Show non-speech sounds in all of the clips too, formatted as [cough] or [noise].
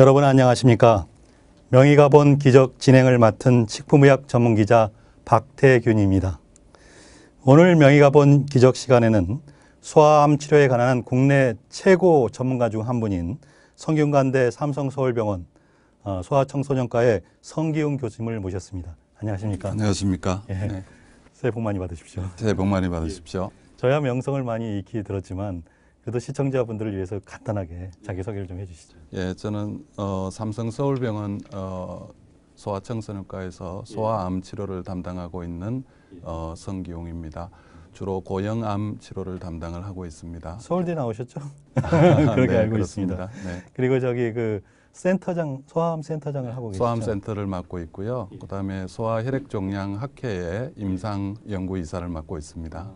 여러분 안녕하십니까? 명의가 본 기적 진행을 맡은 식품의학 전문 기자 박태균입니다. 오늘 명의가 본 기적 시간에는 소아암 치료에 관한 국내 최고 전문가 중 한 분인 성균관대 삼성서울병원 어, 소아청소년과의 성기웅 교수님을 모셨습니다. 안녕하십니까? 안녕하십니까. 예. 네. 새해 복 많이 받으십시오. 새해 복 많이 받으십시오. 저야 명성을 많이 익히 들었지만 그래도 시청자분들을 위해서 간단하게 자기소개를 좀 해주시죠. 예, 저는 어, 삼성 서울병원 어, 소아청소년과에서 소아암 치료를 담당하고 있는 어, 성기용입니다. 주로 고형암 치료를 담당을 하고 있습니다. 서울대 나오셨죠? [laughs] 그렇게 네, 알고 그렇습니다. 있습니다. 네. 그리고 저기 그 센터장 소아암 센터장을 하고 계시죠. 소아암 센터를 맡고 있고요. 그다음에 소아 혈액 종양 학회의 임상 연구 이사를 맡고 있습니다.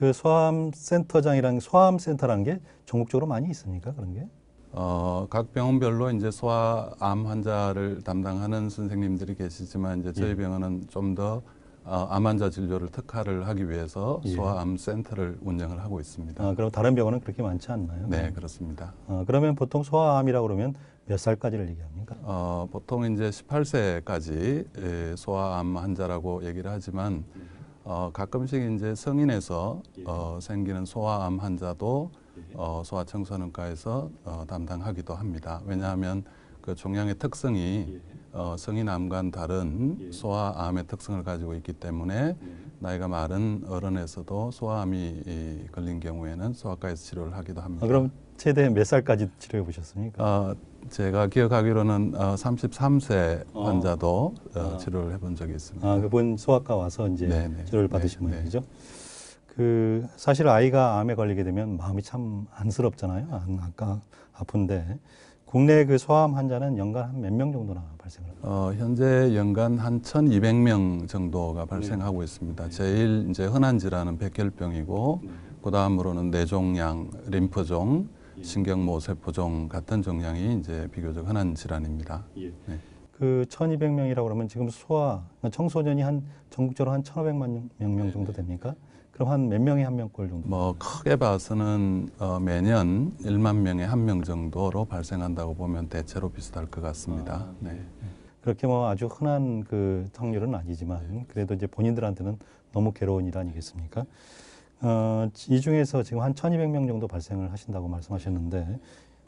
그 소아암 센터장이랑 소아암 센터라는 게 전국적으로 많이 있습니까? 그런 게? 어, 각 병원별로 이제 소아암 환자를 담당하는 선생님들이 계시지만 이제 저희 예. 병원은 좀더 어, 암 환자 진료를 특화를 하기 위해서 예. 소아암 센터를 운영을 하고 있습니다. 아, 그럼 다른 병원은 그렇게 많지 않나요? 네, 그렇습니다. 어, 그러면 보통 소아암이라고 그러면 몇 살까지를 얘기합니까? 어, 보통 이제 18세까지 에, 소아암 환자라고 얘기를 하지만 어, 가끔씩 이제 성인에서 어, 생기는 소아암 환자도 어, 소아청소년과에서 어, 담당하기도 합니다. 왜냐하면 그 종양의 특성이 어, 성인암과는 다른 소아암의 특성을 가지고 있기 때문에 나이가 많은 어른에서도 소아암이 이, 걸린 경우에는 소아과에서 치료를 하기도 합니다. 아, 그럼 최대 몇 살까지 치료해 보셨습니까? 어, 제가 기억하기로는 어, 33세 어. 환자도 어, 아. 치료를 해본 적이 있습니다. 아, 그분 소아과 와서 이제 네, 네. 치료를 네, 받으신 네. 모양이죠. 그 사실 아이가 암에 걸리게 되면 마음이 참 안쓰럽잖아요. 안, 아까 아픈데 국내 그 소아암 환자는 연간 한 몇 명 정도나 발생을 합니까? 어, 현재 연간 한 1,200명 정도가 발생하고 있습니다. 제일 이제 흔한 질환은 백혈병이고 그 다음으로는 뇌종양, 림프종, 신경모세포종 같은 종양이 이제 비교적 흔한 질환입니다. 네. 그 1,200명이라고 그러면 지금 소아 그러니까 청소년이 한 전국적으로 한 1,500만 명, 명 정도 됩니까? 그럼 한 몇 명에 한 명꼴 정도? 뭐 크게 봐서는 어, 매년 1만 명에 한 명 정도로 발생한다고 보면 대체로 비슷할 것 같습니다. 아, 네. 그렇게 뭐 아주 흔한 그 확률은 아니지만 그래도 이제 본인들한테는 너무 괴로운 일 아니겠습니까? 어, 이 중에서 지금 한 1,200명 정도 발생을 하신다고 말씀하셨는데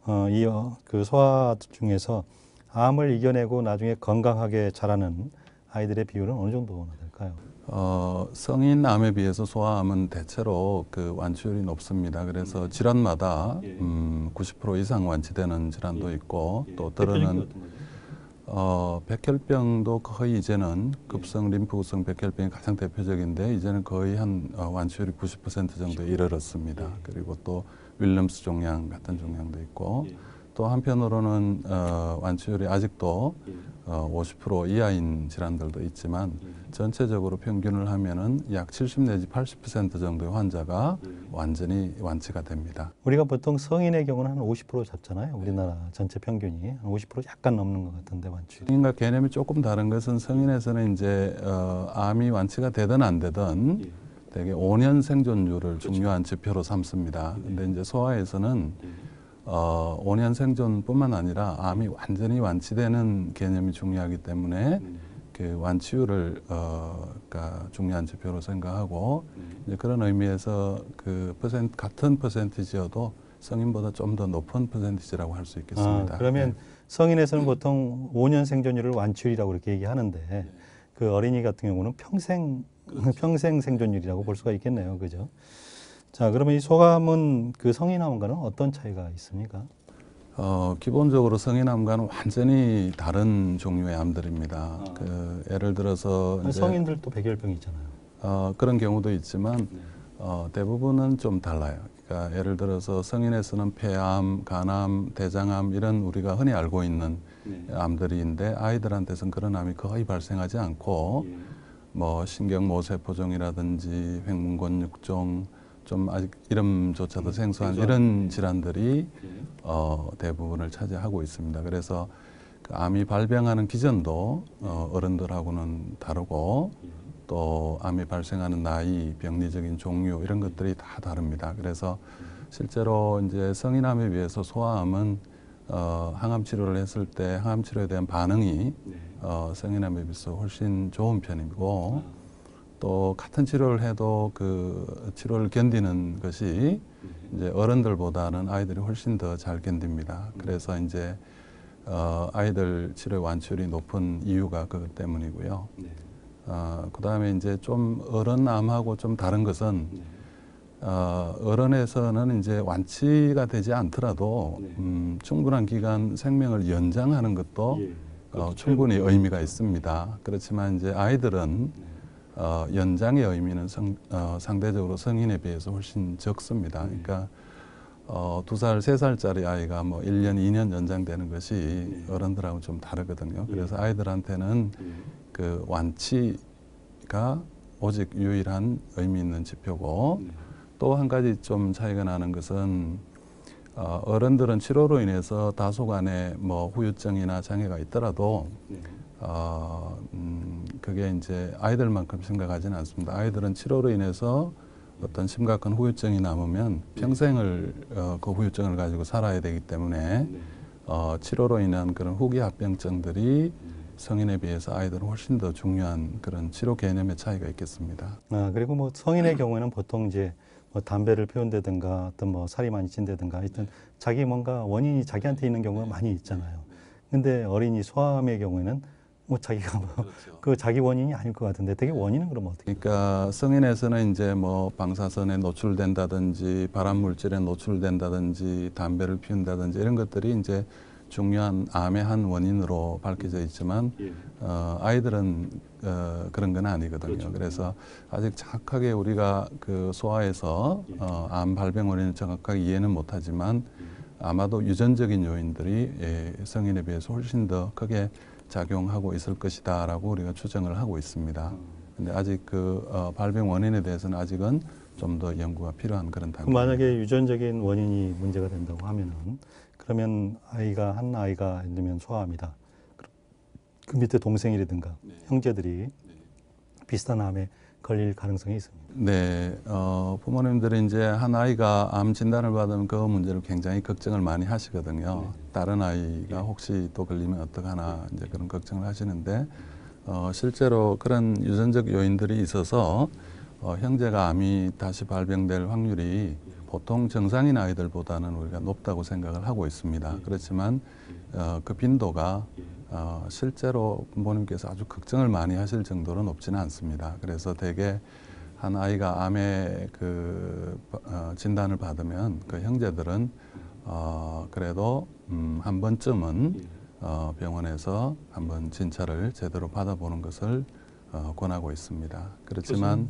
어, 이그 소아 중에서 암을 이겨내고 나중에 건강하게 자라는 아이들의 비율은 어느 정도나 될까요? 어, 성인 암에 비해서 소아암은 대체로 그 완치율이 높습니다. 그래서 질환마다 음, 90% 이상 완치되는 질환도 있고 또 때로는 어, 백혈병도 거의 이제는 급성 림프구성 백혈병이 가장 대표적인데 이제는 거의 한 어, 완치율이 90% 정도에 이르렀습니다. 그리고 또 윌럼스 종양 같은 종양도 있고 또 한편으로는 어, 완치율이 아직도 어, 50% 이하인 질환들도 있지만 전체적으로 평균을 하면은 약 70 내지 80% 정도의 환자가 완전히 완치가 됩니다. 우리가 보통 성인의 경우는 한 50% 잡잖아요. 우리나라 전체 평균이 한 50% 약간 넘는 것 같은데 완치. 성인과 개념이 조금 다른 것은 성인에서는 이제 어, 암이 완치가 되든 안 되든 되게 5년 생존율을 중요한 지표로 삼습니다. 근데 이제 소아에서는 어, 5년 생존뿐만 아니라 암이 완전히 완치되는 개념이 중요하기 때문에 그 완치율을 어, 그러니까 중요한 지표로 생각하고 이제 그런 의미에서 그 퍼센트 같은 퍼센티지여도 성인보다 좀 더 높은 퍼센티지라고 할 수 있겠습니다. 아, 그러면 네. 성인에서는 보통 5년 생존율을 완치율이라고 그렇게 얘기하는데 그 어린이 같은 경우는 평생 평생 생존율이라고 볼 수가 있겠네요. 그죠? 자, 그러면 이 소감은 그 성인암과는 어떤 차이가 있습니까? 어, 기본적으로 성인암과는 완전히 다른 종류의 암들입니다. 그 예를 들어서 성인들도 백혈병이 있잖아요. 어, 그런 경우도 있지만 어, 대부분은 좀 달라요. 그러니까 예를 들어서 성인에서는 폐암, 간암, 대장암 이런 우리가 흔히 알고 있는 암들인데 아이들한테서는 그런 암이 거의 발생하지 않고 뭐 신경모세포종이라든지 횡문건육종 좀 아직 이름조차도 생소한 이런 질환들이 어, 대부분을 차지하고 있습니다. 그래서 그 암이 발병하는 기전도 어, 어른들하고는 다르고 또 암이 발생하는 나이, 병리적인 종류 이런 것들이 다 다릅니다. 그래서 실제로 이제 성인암에 비해서 소아암은 어, 항암 치료를 했을 때 항암 치료에 대한 반응이 네. 어, 성인암에 비해서 훨씬 좋은 편이고 아. 또 같은 치료를 해도 그 치료를 견디는 것이 네. 이제 어른들보다는 아이들이 훨씬 더 잘 견딥니다. 그래서 이제 어, 아이들 치료 완치율이 높은 이유가 그것 때문이고요. 네. 어, 그 다음에 이제 좀 어른암하고 좀 다른 것은 네. 어, 어른에서는 이제 완치가 되지 않더라도 네. 음, 충분한 기간 생명을 연장하는 것도 예. 어, 충분히. 의미가 있습니다. 그렇지만 이제 아이들은 네. 어, 연장의 의미는 성, 어, 상대적으로 성인에 비해서 훨씬 적습니다. 네. 그러니까 어, 두 살, 세 살짜리 아이가 뭐 1년, 2년 연장되는 것이 네. 어른들하고 좀 다르거든요. 예. 그래서 아이들한테는 예. 그 완치가 오직 유일한 의미 있는 지표고 네. 또한 가지 좀 차이가 나는 것은 어, 어른들은 치료로 인해서 다소간의 뭐 후유증이나 장애가 있더라도 네. 어, 음, 그게 이제 아이들만큼 심각하지는 않습니다. 아이들은 치료로 인해서 어떤 심각한 후유증이 남으면 평생을 어, 그 후유증을 가지고 살아야 되기 때문에 네. 어, 치료로 인한 그런 후기 합병증들이 네. 성인에 비해서 아이들은 훨씬 더 중요한 그런 치료 개념의 차이가 있겠습니다. 아, 그리고 뭐 성인의 경우에는 보통 이제 뭐 담배를 피운다든가 어떤 뭐 살이 많이 찐다든가 하여튼 자기 뭔가 원인이 자기한테 있는 경우가 많이 있잖아요. 근데 어린이 소아암의 경우에는 뭐 자기가 뭐 [laughs] 그 자기 원인이 아닐 것 같은데 되게 원인은 그럼 어떻게? 그러니까 성인에서는 이제 뭐 방사선에 노출된다든지 발암 물질에 노출된다든지 담배를 피운다든지 이런 것들이 이제 중요한 암의 한 원인으로 밝혀져 있지만 예. 어, 아이들은 어, 그런 건 아니거든요. 그렇죠. 그래서 아직 정확하게 우리가 그 소아에서 예. 어, 암 발병 원인을 정확하게 이해는 못하지만 아마도 유전적인 요인들이 예, 성인에 비해서 훨씬 더 크게 작용하고 있을 것이다라고 우리가 추정을 하고 있습니다. 근데 아직 그 어, 발병 원인에 대해서는 아직은 좀 더 연구가 필요한 그런 그 단계. 만약에 유전적인 원인이 문제가 된다고 하면은 그러면 아이가 한 아이가 예를 들면 소아암이다. 그 밑에 동생이라든가 형제들이 비슷한 암에 걸릴 가능성이 있습니다. 네, 어, 부모님들이 이제 한 아이가 암 진단을 받으면 그 문제를 굉장히 걱정을 많이 하시거든요. 다른 아이가 혹시 또 걸리면 어떡하나 이제 그런 걱정을 하시는데 어, 실제로 그런 유전적 요인들이 있어서 어, 형제가 암이 다시 발병될 확률이 보통 정상인 아이들보다는 우리가 높다고 생각을 하고 있습니다. 그렇지만 어, 그 빈도가 어, 실제로 부모님께서 아주 걱정을 많이 하실 정도로 높지는 않습니다. 그래서 대개 한 아이가 암의 그 어, 진단을 받으면 그 형제들은 어, 그래도 음, 한 번쯤은 어, 병원에서 한번 진찰을 제대로 받아보는 것을 어, 권하고 있습니다. 그렇지만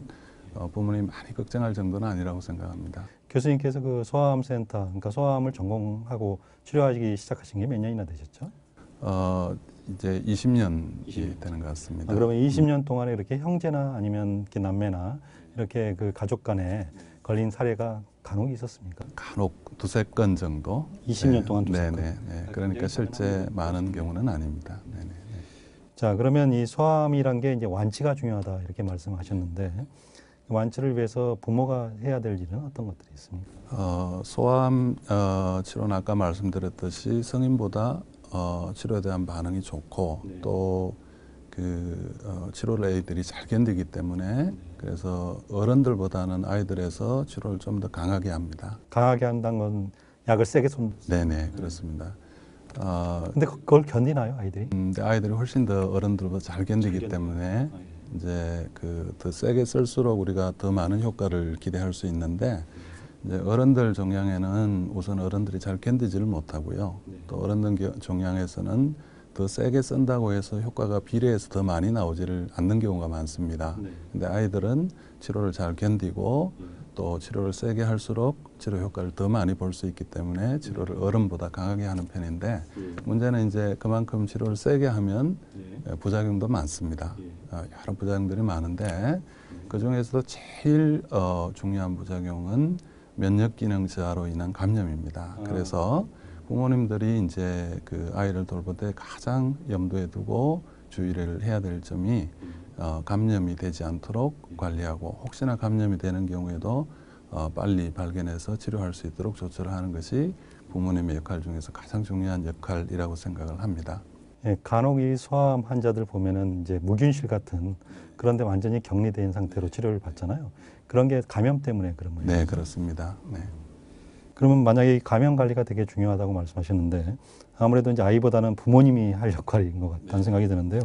어, 부모님 많이 걱정할 정도는 아니라고 생각합니다. 교수님께서 그 소아암 센터, 그러니까 소아암을 전공하고 치료하기 시작하신 게 몇 년이나 되셨죠? 어, 이제 20년이 되는 것 같습니다. 아, 그러면 20년 동안에 이렇게 형제나 아니면 이렇게 남매나 이렇게 그 가족 간에 걸린 사례가 간혹 있었습니까? 간혹 두세 건 정도. 20년 동안 두세 건. 네네. 네. 그러니까 실제 많은 경우는 아닙니다. 네네. 네. 자, 그러면 이 소아암이란 게 이제 완치가 중요하다 이렇게 말씀하셨는데 완치를 위해서 부모가 해야 될 일은 어떤 것들이 있습니까? 어, 소아암 어, 치료는 아까 말씀드렸듯이 성인보다 어, 치료에 대한 반응이 좋고 네. 또그 어, 치료를 애들이 잘 견디기 때문에 그래서 어른들보다는 아이들에서 치료를 좀 더 강하게 합니다. 강하게 한다는 건 약을 세게 쏜. 네네 그렇습니다. 어, 근데 그- 그걸 견디나요, 아이들이? 음, 근데 아이들이 훨씬 더 어른들보다 잘 견디기 잘 때문에 이제 그 더 세게 쓸수록 우리가 더 많은 효과를 기대할 수 있는데 어른들 종양에는 우선 어른들이 잘 견디지를 못하고요. 또 어른들 겨- 종양에서는 더 세게 쓴다고 해서 효과가 비례해서 더 많이 나오지를 않는 경우가 많습니다. 근데 아이들은 치료를 잘 견디고 또 치료를 세게 할수록 치료 효과를 더 많이 볼 수 있기 때문에 치료를 어른보다 강하게 하는 편인데 문제는 이제 그만큼 치료를 세게 하면 예, 부작용도 많습니다. 어, 여러 부작용들이 많은데 그 중에서도 제일 어, 중요한 부작용은 면역 기능 저하로 인한 감염입니다. 그래서 부모님들이 이제 그 아이를 돌볼 때 가장 염두에 두고 주의를 해야 될 점이 어, 감염이 되지 않도록 관리하고 혹시나 감염이 되는 경우에도 어, 빨리 발견해서 치료할 수 있도록 조처를 하는 것이 부모님의 역할 중에서 가장 중요한 역할이라고 생각을 합니다. 예, 간혹 이 소아암 환자들 보면은 이제 무균실 같은 그런데 완전히 격리된 상태로 치료를 받잖아요. 그런 게 감염 때문에 그런 거예요. 네, 그렇습니다. 네. 그러면 만약에 이 감염 관리가 되게 중요하다고 말씀하셨는데 아무래도 이제 아이보다는 부모님이 할 역할인 것 같다는 생각이 드는데요.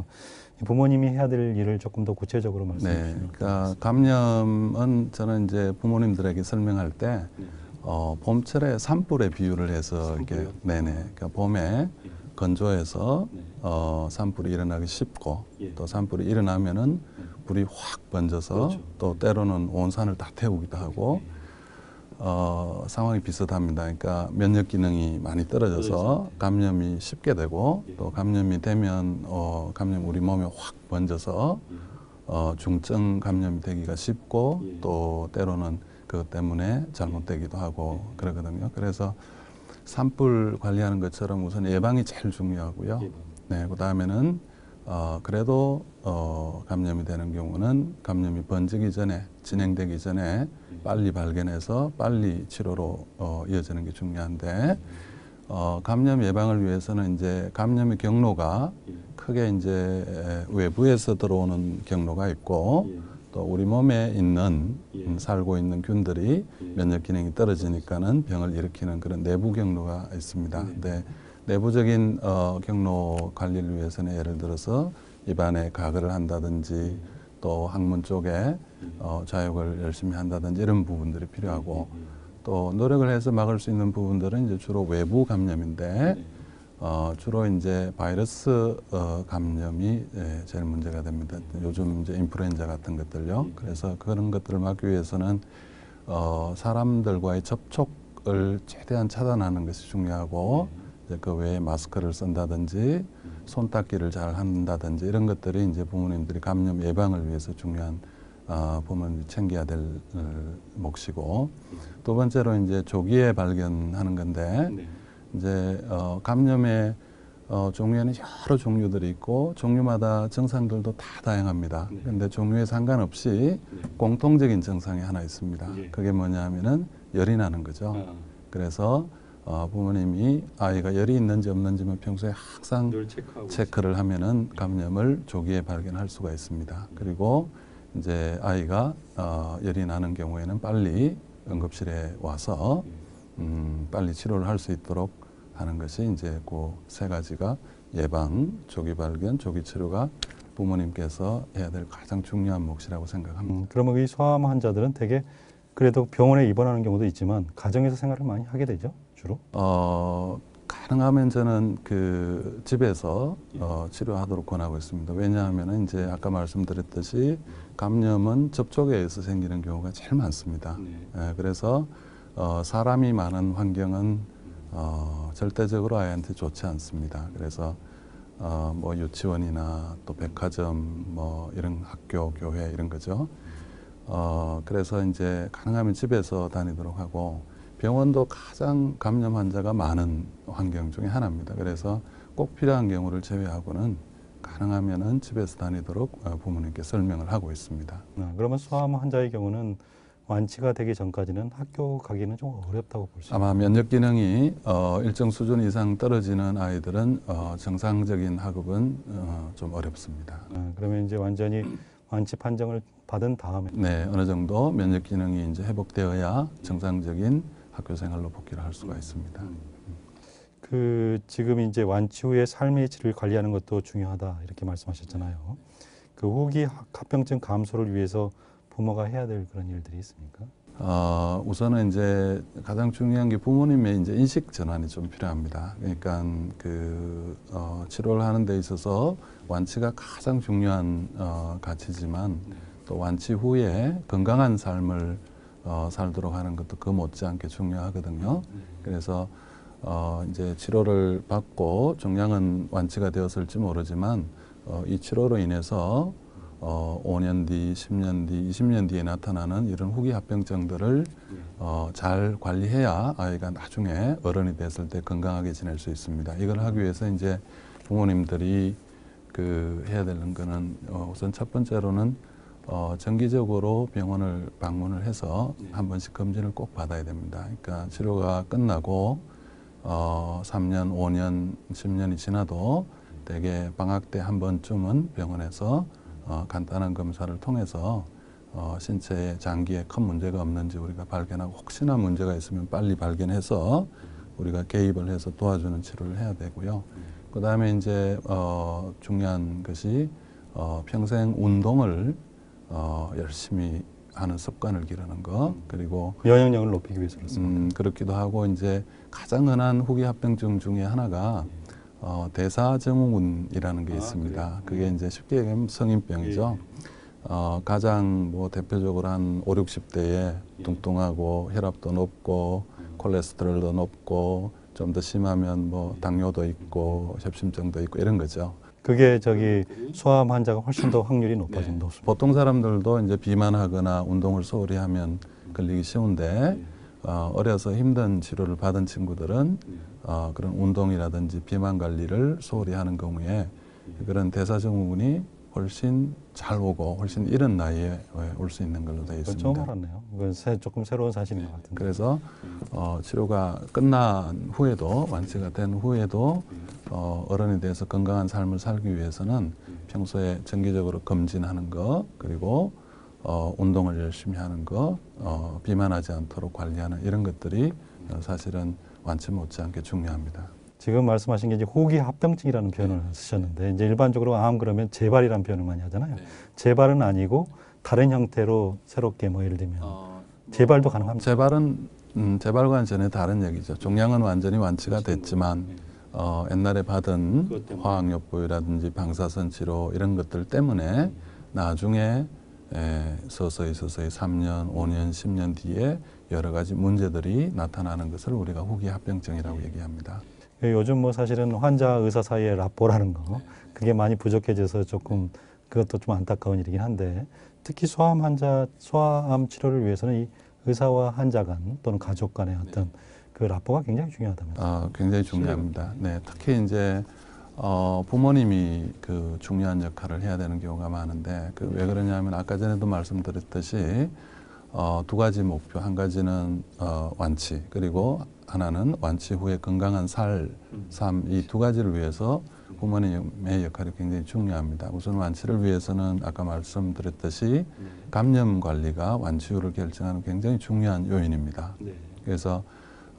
이 부모님이 해야 될 일을 조금 더 구체적으로 말씀해 네, 주시면 그러니까 감염은 저는 이제 부모님들에게 설명할 때 어, 봄철에 산불에 비유를 해서 이렇게 네네, 그러니까 봄에 건조해서 어, 산불이 일어나기 쉽고 또 산불이 일어나면은 불이 확 번져서 또 때로는 온 산을 다 태우기도 하고 어, 상황이 비슷합니다. 그러니까 면역 기능이 많이 떨어져서 감염이 쉽게 되고 또 감염이 되면 어, 감염 우리 몸에 확 번져서 어, 중증 감염이 되기가 쉽고 또 때로는 그것 때문에 잘못되기도 하고 그러거든요. 그래서 산불 관리하는 것처럼 우선 예방이 제일 중요하고요. 네, 그 다음에는 어, 그래도 어, 감염이 되는 경우는 감염이 번지기 전에 진행되기 전에 빨리 발견해서 빨리 치료로 어, 이어지는 게 중요한데 어, 감염 예방을 위해서는 이제 감염의 경로가 크게 이제 에, 외부에서 들어오는 경로가 있고 또 우리 몸에 있는 음, 살고 있는 균들이 면역 기능이 떨어지니까는 병을 일으키는 그런 내부 경로가 있습니다. 근데 내부적인 어, 경로 관리를 위해서는 예를 들어서 입안에 가글을 한다든지 또 항문 쪽에 어, 자욕을 열심히 한다든지 이런 부분들이 필요하고 또 노력을 해서 막을 수 있는 부분들은 이제 주로 외부 감염인데 어, 주로 이제 바이러스 어, 감염이 예, 제일 문제가 됩니다. 요즘 이제 인플루엔자 같은 것들요. 그래서 그런 것들을 막기 위해서는 어, 사람들과의 접촉을 최대한 차단하는 것이 중요하고 이제 그 외에 마스크를 쓴다든지 손 닦기를 잘 한다든지 이런 것들이 이제 부모님들이 감염 예방을 위해서 중요한 어, 부모님이 챙겨야 될 어, 몫이고 두 번째로 이제 조기에 발견하는 건데 이제 어, 감염의 어, 종류에는 여러 종류들이 있고 종류마다 증상들도 다 다양합니다. 그런데 종류에 상관없이 공통적인 증상이 하나 있습니다. 그게 뭐냐면은 열이 나는 거죠. 그래서 어, 부모님이 아이가 열이 있는지 없는지만 평소에 항상 체크를 하면은 감염을 조기에 발견할 수가 있습니다. 그리고 이제 아이가 어, 열이 나는 경우에는 빨리 응급실에 와서 음, 빨리 치료를 할 수 있도록 하는 것이 이제 그 세 가지가 예방, 조기 발견, 조기 치료가 부모님께서 해야 될 가장 중요한 몫이라고 생각합니다. 음, 그러면 이 소아암 환자들은 되게 그래도 병원에 입원하는 경우도 있지만 가정에서 생활을 많이 하게 되죠, 주로. 어, 가능하면 저는 그 집에서 어, 치료하도록 권하고 있습니다. 왜냐하면 이제 아까 말씀드렸듯이 감염은 접촉에 의해서 생기는 경우가 제일 많습니다. 예, 그래서 어, 사람이 많은 환경은 어, 절대적으로 아이한테 좋지 않습니다. 그래서 어, 뭐 유치원이나 또 백화점 뭐 이런 학교, 교회 이런 거죠. 어, 그래서 이제 가능하면 집에서 다니도록 하고 병원도 가장 감염 환자가 많은 환경 중에 하나입니다. 그래서 꼭 필요한 경우를 제외하고는 가능하면은 집에서 다니도록 어, 부모님께 설명을 하고 있습니다. 아, 그러면 소아암 환자의 경우는 완치가 되기 전까지는 학교 가기는 좀 어렵다고 볼 수 있습니다. 아마 면역 기능이 어, 일정 수준 이상 떨어지는 아이들은 어, 정상적인 학업은 어, 좀 어렵습니다. 아, 그러면 이제 완전히 완치 판정을 받은 다음에 네, 어느 정도 면역 기능이 이제 회복되어야 정상적인 학교 생활로 복귀를 할 수가 있습니다. 그 지금 이제 완치 후에 삶의 질을 관리하는 것도 중요하다 이렇게 말씀하셨잖아요. 그 후기 합- 합병증 감소를 위해서 부모가 해야 될 그런 일들이 있습니까? 어, 우선은 이제 가장 중요한 게 부모님의 이제 인식 전환이 좀 필요합니다. 그러니까 그 어, 치료를 하는 데 있어서 완치가 가장 중요한 어, 가치지만 또 완치 후에 건강한 삶을 어, 살도록 하는 것도 그 못지않게 중요하거든요. 그래서 어, 이제 치료를 받고 종양은 완치가 되었을지 모르지만 어, 이 치료로 인해서 어, 5년 뒤, 10년 뒤, 20년 뒤에 나타나는 이런 후기 합병증들을 어, 잘 관리해야 아이가 나중에 어른이 됐을 때 건강하게 지낼 수 있습니다. 이걸 하기 위해서 이제 부모님들이 그 해야 되는 거는 어, 우선 첫 번째로는 어, 정기적으로 병원을 방문을 해서 네. 한 번씩 검진을 꼭 받아야 됩니다. 그러니까 치료가 끝나고 어, 3년, 5년, 10년이 지나도 대개 방학 때 한 번쯤은 병원에서 어, 간단한 검사를 통해서 어, 신체에 장기에 큰 문제가 없는지 우리가 발견하고 혹시나 문제가 있으면 빨리 발견해서 우리가 개입을 해서 도와주는 치료를 해야 되고요. 그 다음에 이제 어, 중요한 것이 어, 평생 운동을 어, 열심히 하는 습관을 기르는 것 그리고 면역력을 높이기 위해서 그렇습니다. 음, 그렇기도 하고 이제 가장 흔한 후기 합병증 중에 하나가 어, 대사증후군이라는 게 아, 있습니다. 그래요? 그게 이제 쉽게 얘기하면 성인병이죠. 어, 가장 뭐 대표적으로 한 5, 60대에 뚱뚱하고 혈압도 높고 콜레스테롤도 높고 좀 더 심하면 뭐 당뇨도 있고 협심증도 있고 이런 거죠. 그게 저기 소아암 환자가 훨씬 더 확률이 높아진 네. 보통 사람들도 이제 비만하거나 운동을 소홀히 하면 걸리기 쉬운데 어, 어려서 힘든 치료를 받은 친구들은 어, 그런 운동이라든지 비만 관리를 소홀히 하는 경우에 그런 대사증후군이 훨씬 잘 오고 훨씬 이른 나이에 올 수 있는 걸로 되어 그건 처음 있습니다. 알았네요. 그건 새- 조금 새로운 사실인 것 같은데. 그래서 어, 치료가 끝난 후에도 완치가 된 후에도 어, 어른에 대해서 건강한 삶을 살기 위해서는 평소에 정기적으로 검진하는 거 그리고 어, 운동을 열심히 하는 거 어, 비만하지 않도록 관리하는 이런 것들이 어, 사실은 완치 못지않게 중요합니다. 지금 말씀하신 게 이제 호기 합병증이라는 표현을 쓰셨는데 이제 일반적으로 암 그러면 재발이라는 표현을 많이 하잖아요. 재발은 아니고 다른 형태로 새롭게 뭐 예를 들면 재발도 가능합니다. 재발은 음, 재발과는 전혀 다른 얘기죠. 종양은 완전히 완치가 됐지만 어, 옛날에 받은 화학요법이라든지 방사선 치료 이런 것들 때문에 나중에 에, 서서히 서서히 3년, 5년, 10년 뒤에 여러 가지 문제들이 나타나는 것을 우리가 후기 합병증이라고 얘기합니다. 요즘 뭐 사실은 환자 의사 사이에 라포라는 거 그게 많이 부족해져서 조금 그것도 좀 안타까운 일이긴 한데 특히 소아암 환자 소아암 치료를 위해서는 이 의사와 환자 간 또는 가족 간의 어떤 그 라포가 굉장히 중요하다면서. 어, 굉장히 중요합니다. 네, 특히 이제 어, 부모님이 그 중요한 역할을 해야 되는 경우가 많은데 그 왜 그러냐면 아까 전에도 말씀드렸듯이 어, 두 가지 목표 한 가지는 어, 완치 그리고 하나는 완치 후에 건강한 살, 삶 이 두 가지를 위해서 부모님의 역할이 굉장히 중요합니다. 우선 완치를 위해서는 아까 말씀드렸듯이 감염 관리가 완치율을 결정하는 굉장히 중요한 요인입니다. 그래서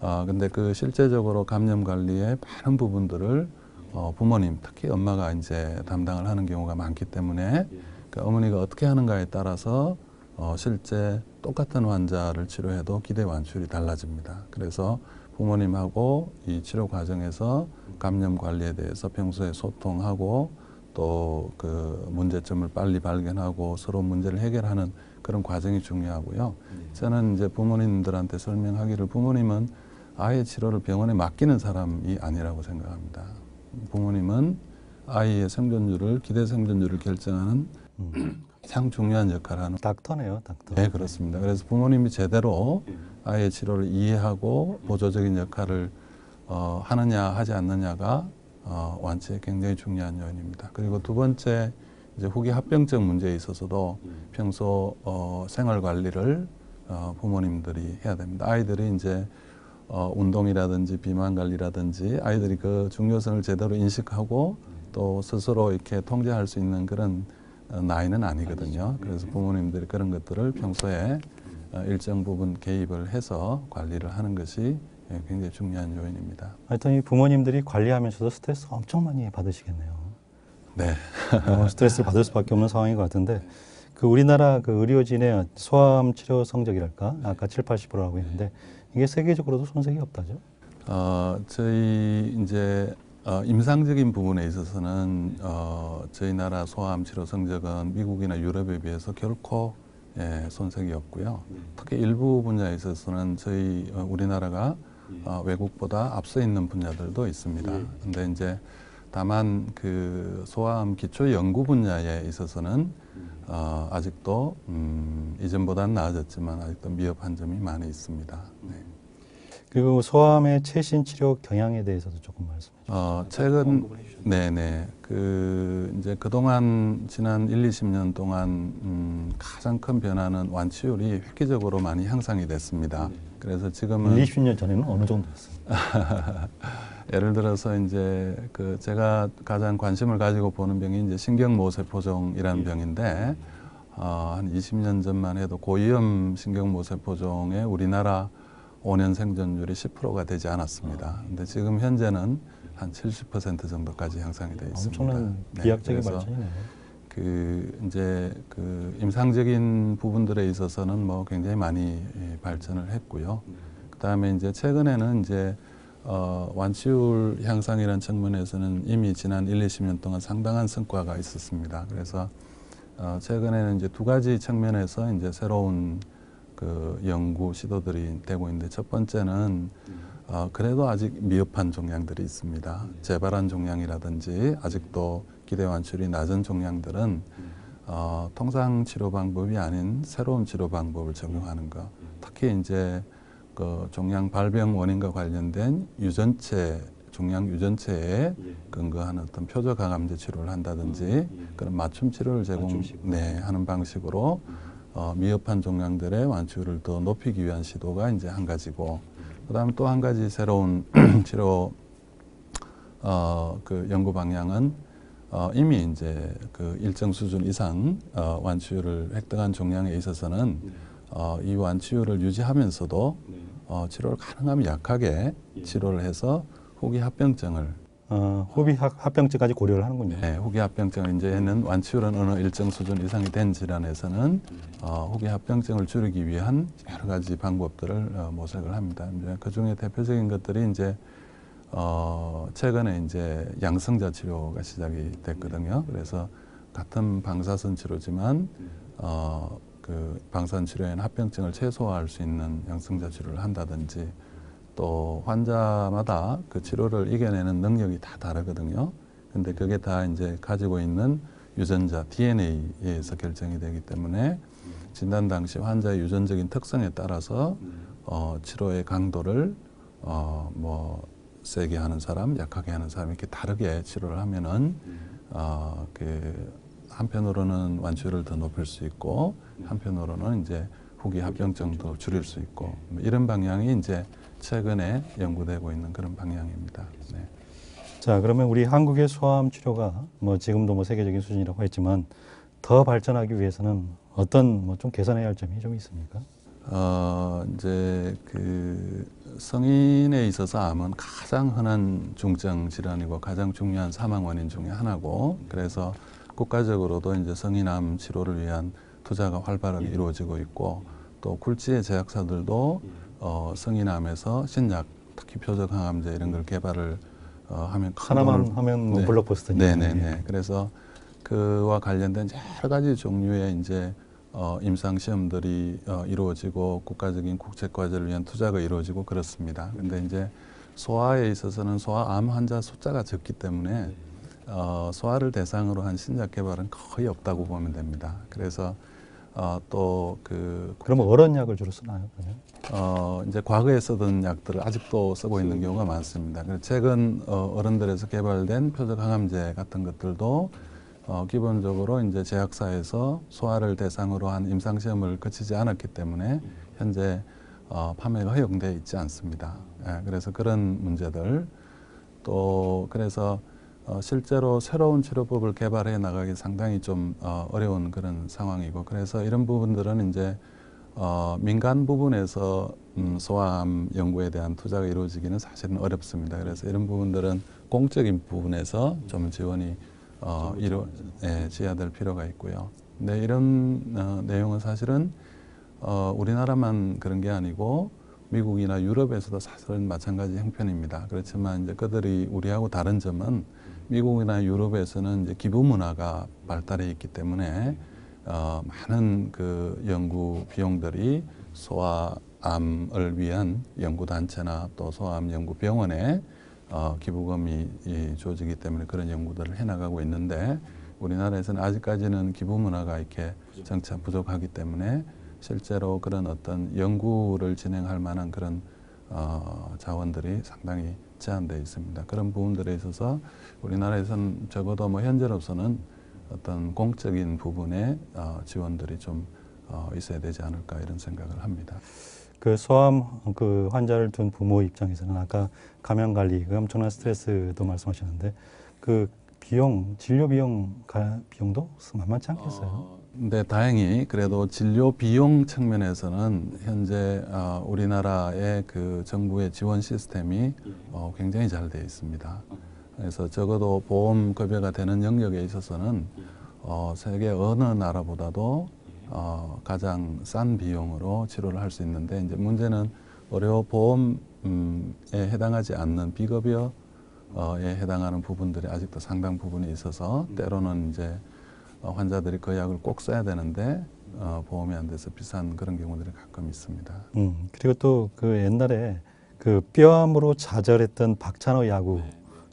어 근데 그 실제적으로 감염 관리의 많은 부분들을 어 부모님 특히 엄마가 이제 담당을 하는 경우가 많기 때문에 그 어머니가 어떻게 하는가에 따라서 어 실제 똑같은 환자를 치료해도 기대 완치율이 달라집니다. 그래서 부모님하고 이 치료 과정에서 감염 관리에 대해서 평소에 소통하고 또 그 문제점을 빨리 발견하고 서로 문제를 해결하는 그런 과정이 중요하고요. 저는 이제 부모님들한테 설명하기를 부모님은 아이의 치료를 병원에 맡기는 사람이 아니라고 생각합니다. 부모님은 아이의 생존율을 기대 생존율을 결정하는 가장 중요한 역할을 하는 닥터네요, 닥터. 네 그렇습니다. 그래서 부모님이 제대로 아이의 치료를 이해하고 보조적인 역할을 어, 하느냐 하지 않느냐가 어, 완치에 굉장히 중요한 요인입니다. 그리고 두 번째 이제 후기 합병증 문제에 있어서도 평소 어, 생활 관리를 어, 부모님들이 해야 됩니다. 아이들이 이제 어, 운동이라든지 비만 관리라든지 아이들이 그 중요성을 제대로 인식하고 또 스스로 이렇게 통제할 수 있는 그런 어, 나이는 아니거든요. 그래서 부모님들이 그런 것들을 평소에 어, 일정 부분 개입을 해서 관리를 하는 것이 예, 굉장히 중요한 요인입니다. 하여튼 이 부모님들이 관리하면서도 스트레스 엄청 많이 받으시겠네요. 네. 어, 스트레스를 받을 수밖에 없는 상황인 것 같은데 그 우리나라 그 의료진의 소아암 치료 성적이랄까 아까 7, 80%라고 했는데 이게 세계적으로도 손색이 없다죠. 어, 저희 이제 어, 임상적인 부분에 있어서는 어, 저희 나라 소아암 치료 성적은 미국이나 유럽에 비해서 결코 예, 손색이 없고요. 특히 일부 분야에 있어서는 저희 어, 우리나라가 어, 외국보다 앞서 있는 분야들도 있습니다. 근데 이제 다만 그 소아암 기초 연구 분야에 있어서는 어, 아직도 음, 이전보다는 나아졌지만 아직도 미흡한 점이 많이 있습니다. 네. 그리고 소아암의 최신 치료 경향에 대해서도 조금 주세요. 어, 최근 네네 그 이제 그동안 지난 1, 20년 동안 음, 가장 큰 변화는 완치율이 획기적으로 많이 향상이 됐습니다. 그래서 지금은 20년 전에는 어느 정도였어요? [laughs] 예를 들어서 이제 그 제가 가장 관심을 가지고 보는 병이 이제 신경모세포종이라는 병인데 어, 한 20년 전만 해도 고위험 신경모세포종의 우리나라 5년 생존율이 10%가 되지 않았습니다. 근데 지금 현재는 한 70% 정도까지 향상이 되어 있습니다. 엄청난 네, 비약적인 그래서 발전이네요. 그 이제 그 임상적인 부분들에 있어서는 뭐 굉장히 많이 예, 발전을 했고요. 그다음에 이제 최근에는 이제 어, 완치율 향상이라는 측면에서는 이미 지난 1, 20년 동안 상당한 성과가 있었습니다. 그래서 어, 최근에는 이제 두 가지 측면에서 이제 새로운 그 연구 시도들이 되고 있는데 첫 번째는 어, 그래도 아직 미흡한 종양들이 있습니다. 재발한 종양이라든지 아직도 기대 완출이 낮은 종양들은 어, 통상 치료 방법이 아닌 새로운 치료 방법을 적용하는 것. 특히 이제 그 종양 발병 원인과 관련된 유전체 종양 유전체에 근거한 어떤 표적 항암제 치료를 한다든지 그런 맞춤 치료를 제공. 네, 하는 방식으로 어, 미흡한 종양들의 완치율을 더 높이기 위한 시도가 이제 한 가지고 그 다음에 또한 가지 새로운 [clears throat] 치료 어, 그 연구 방향은 어, 이미 이제 그 일정 수준 이상 어, 완치율을 획득한 종양에 있어서는 어, 이 완치율을 유지하면서도 어, 치료를 가능하면 약하게 치료를 해서 후기 합병증을 어, 합- 합병증까지 고려를 하는군요. 네, 후기 합병증을 이제는 완치율은 어느 일정 수준 이상이 된 질환에서는 어, 후기 합병증을 줄이기 위한 여러 가지 방법들을 어, 모색을 합니다. 이제 그 중에 대표적인 것들이 이제 어, 최근에 이제 양성자 치료가 시작이 됐거든요. 그래서 같은 방사선 치료지만 어, 그 방사선 치료에는 합병증을 최소화할 수 있는 양성자 치료를 한다든지 또 환자마다 그 치료를 이겨내는 능력이 다 다르거든요. 근데 그게 다 이제 가지고 있는 유전자 DNA에서 결정이 되기 때문에 진단 당시 환자의 유전적인 특성에 따라서 어, 치료의 강도를 어, 뭐 세게 하는 사람, 약하게 하는 사람 이렇게 다르게 치료를 하면은 어, 그 한편으로는 완치율을 더 높일 수 있고 한편으로는 이제 후기 합병증도 줄일 수 있고 뭐 이런 방향이 이제 최근에 연구되고 있는 그런 방향입니다. 네. 자, 그러면 우리 한국의 소아암 치료가 뭐 지금도 뭐 세계적인 수준이라고 했지만 더 발전하기 위해서는 어떤 뭐 좀 개선해야 할 점이 좀 있습니까? 어, 이제 그 성인에 있어서 암은 가장 흔한 중증 질환이고 가장 중요한 사망 원인 중에 하나고 그래서 국가적으로도 이제 성인암 치료를 위한 투자가 활발하게 이루어지고 있고 또 굴지의 제약사들도 어, 성인암에서 신약 특히 표적 항암제 이런 걸 개발을 어, 하면 큰 하나만 하면 뭐 네. 블록버스터니까. 네네네. 그래서 그와 관련된 여러 가지 종류의 이제 어, 임상 시험들이 어, 이루어지고 국가적인 국책 과제를 위한 투자가 이루어지고 그렇습니다. 근데 이제 소아에 있어서는 소아암 환자 숫자가 적기 때문에 어, 소아를 대상으로 한 신약 개발은 거의 없다고 보면 됩니다. 그래서 어, 또그 그러면 어른 약을 주로 쓰나요? 어, 이제 과거에 쓰던 약들을 아직도 쓰고 있는 경우가 많습니다. 그래서 최근 어, 어른들에서 개발된 표적 항암제 같은 것들도 어, 기본적으로 이제 제약사에서 소아를 대상으로 한 임상 시험을 거치지 않았기 때문에 현재 어, 판매가 허용돼 있지 않습니다. 예, 그래서 그런 문제들 또 그래서 어, 실제로 새로운 치료법을 개발해 나가기 상당히 좀 어, 어려운 그런 상황이고 그래서 이런 부분들은 이제 어, 민간 부분에서 음, 소아암 연구에 대한 투자가 이루어지기는 사실은 어렵습니다. 그래서 이런 부분들은 공적인 부분에서 좀 지원이 어, 이루 예, 지어야 될 필요가 있고요. 근데 이런 어, 내용은 사실은 어, 우리나라만 그런 게 아니고 미국이나 유럽에서도 사실은 마찬가지 형편입니다. 그렇지만 이제 그들이 우리하고 다른 점은 미국이나 유럽에서는 이제 기부 문화가 발달해 있기 때문에 어, 많은 그 연구 비용들이 소아암을 위한 연구 단체나 또 소아암 연구 병원에 어, 기부금이 이, 주어지기 때문에 그런 연구들을 해나가고 있는데 우리나라에서는 아직까지는 기부 문화가 이렇게 정차 부족하기 때문에 실제로 그런 어떤 연구를 진행할 만한 그런 어, 자원들이 상당히 제한되어 있습니다. 그런 부분들에 있어서 우리나라에서는 적어도 뭐 현재로서는 어떤 공적인 부분에 어, 지원들이 좀 어, 있어야 되지 않을까 이런 생각을 합니다. 그 소아암 그 환자를 둔 부모 입장에서는 아까 감염 관리 그 엄청난 스트레스도 말씀하셨는데 그 비용 진료 비용 가, 비용도 만만치 않겠어요. 어, 근데 다행히 그래도 진료 비용 측면에서는 현재 어, 우리나라의 그 정부의 지원 시스템이 어, 굉장히 잘 되어 있습니다. 그래서 적어도 보험 급여가 되는 영역에 있어서는 어, 세계 어느 나라보다도 어, 가장 싼 비용으로 치료를 할 수 있는데 이제 문제는 의료 보험에 해당하지 않는 비급여에 해당하는 부분들이 아직도 상당 부분이 있어서 때로는 이제 어, 환자들이 그 약을 꼭 써야 되는데 어, 보험이 안 돼서 비싼 그런 경우들이 가끔 있습니다. 음, 그리고 또 그 옛날에 그 뼈암으로 좌절했던 박찬호 야구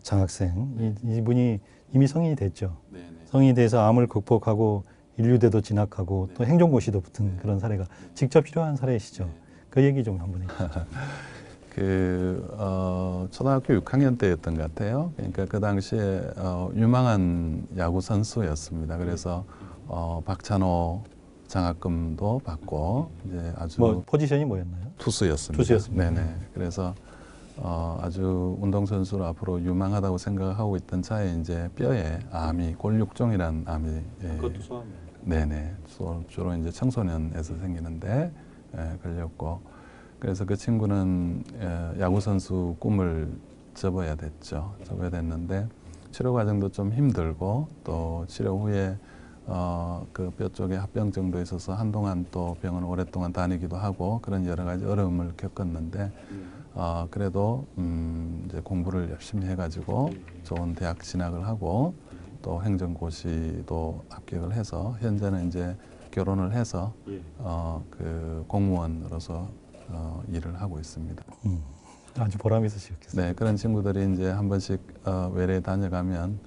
장학생 이, 이분이 이미 성인이 됐죠. 성인이 돼서 암을 극복하고 인류대도 진학하고 또 행정고시도 붙은 그런 사례가 직접 필요한 사례이시죠. 그 얘기 좀 한번 해주시죠. [laughs] 그 어, 초등학교 6학년 때였던 것 같아요. 그러니까 그 당시에 어, 유망한 야구 선수였습니다. 그래서 어, 박찬호 장학금도 받고 이제 아주 뭐 포지션이 뭐였나요? 투수였습니다. 투수였습니다. 네네. 그래서 어, 아주 운동 선수로 앞으로 유망하다고 생각하고 있던 차에 이제 뼈에 암이 골육종이라는 암이 예, 소아암이에요. 네네. 주로, 주로 이제 청소년에서 생기는데 예, 걸렸고 그래서 그 친구는 예, 야구 선수 꿈을 접어야 됐죠. 접어야 됐는데 치료 과정도 좀 힘들고 또 치료 후에 어, 그 뼈 쪽에 합병증도 있어서 한동안 또 병원 오랫동안 다니기도 하고 그런 여러 가지 어려움을 겪었는데 어, 그래도 음, 이제 공부를 열심히 해가지고 좋은 대학 진학을 하고 또 행정고시도 합격을 해서 현재는 이제 결혼을 해서 어, 그 공무원으로서 어, 일을 하고 있습니다. 음, 아주 보람 있으시겠어요. 네, 그런 친구들이 이제 한 번씩 어, 외래에 다녀가면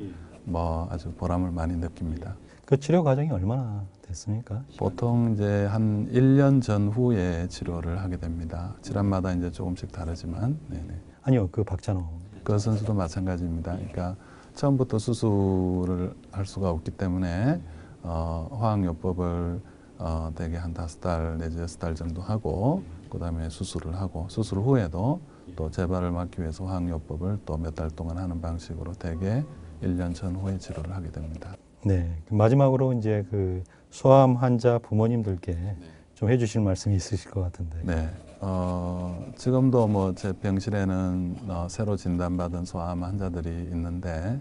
뭐 아주 보람을 많이 느낍니다. 그 치료 과정이 얼마나 됐습니까? 보통 이제 한 1년 전후에 치료를 하게 됩니다. 질환마다 이제 조금씩 다르지만, 네네. 아니요, 그 박찬호. 그 선수도 마찬가지입니다. 그러니까 처음부터 수술을 할 수가 없기 때문에 어, 화학요법을 어, 대개 한 다섯 달 내지 여섯 달 정도 하고 그다음에 수술을 하고 수술 후에도 또 재발을 막기 위해서 화학요법을 또 몇 달 동안 하는 방식으로 대개 1년 전 후에 치료를 하게 됩니다. 네. 그 마지막으로 이제 그 소아암 환자 부모님들께 좀 해주실 말씀이 있으실 것 같은데. 네. 어, 지금도 뭐 제 병실에는 어, 새로 진단받은 소아암 환자들이 있는데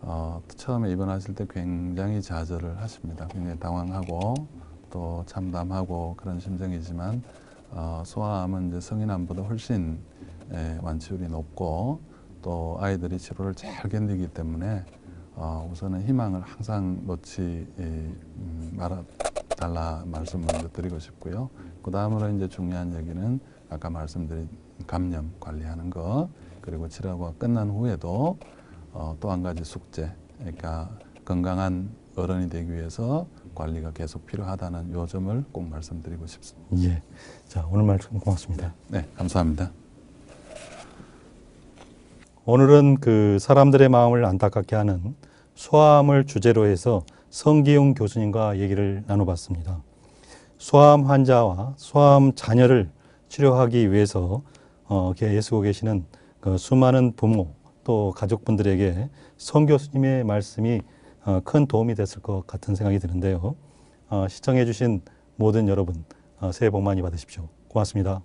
어, 처음에 입원하실 때 굉장히 좌절을 하십니다. 굉장히 당황하고 또 참담하고 그런 심정이지만 어, 소아암은 이제 성인암보다 훨씬 예, 완치율이 높고 또 아이들이 치료를 잘 견디기 때문에 어, 우선은 희망을 항상 놓지 이, 음, 말아 달라 말씀을 드리고 싶고요. 그 다음으로 이제 중요한 얘기는 아까 말씀드린 감염 관리하는 거 그리고 치료가 끝난 후에도 어, 또 한 가지 숙제 그러니까 건강한 어른이 되기 위해서 관리가 계속 필요하다는 요 점을 꼭 말씀드리고 싶습니다. 예. 자, 오늘 말씀 고맙습니다. 네, 감사합니다. 오늘은 그 사람들의 마음을 안타깝게 하는 소아암을 주제로 해서 성기용 교수님과 얘기를 나눠봤습니다. 소아암 환자와 소아암 자녀를 치료하기 위해서 어, 애쓰고 계시는 그 수많은 부모 또 가족분들에게 성 교수님의 말씀이 어, 큰 도움이 됐을 것 같은 생각이 드는데요. 어, 시청해주신 모든 여러분 어, 새해 복 많이 받으십시오. 고맙습니다.